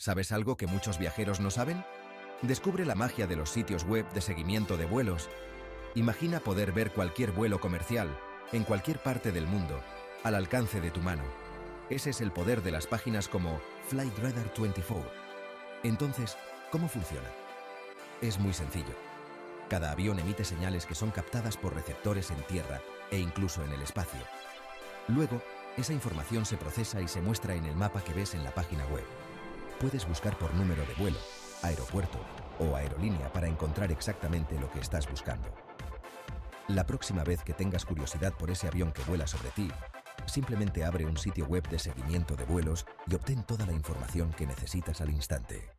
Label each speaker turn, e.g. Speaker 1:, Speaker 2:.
Speaker 1: ¿Sabes algo que muchos viajeros no saben? Descubre la magia de los sitios web de seguimiento de vuelos. Imagina poder ver cualquier vuelo comercial, en cualquier parte del mundo, al alcance de tu mano. Ese es el poder de las páginas como Flight Radar 24. Entonces, ¿cómo funciona? Es muy sencillo. Cada avión emite señales que son captadas por receptores en tierra e incluso en el espacio. Luego, esa información se procesa y se muestra en el mapa que ves en la página web. Puedes buscar por número de vuelo, aeropuerto o aerolínea para encontrar exactamente lo que estás buscando. La próxima vez que tengas curiosidad por ese avión que vuela sobre ti, simplemente abre un sitio web de seguimiento de vuelos y obtén toda la información que necesitas al instante.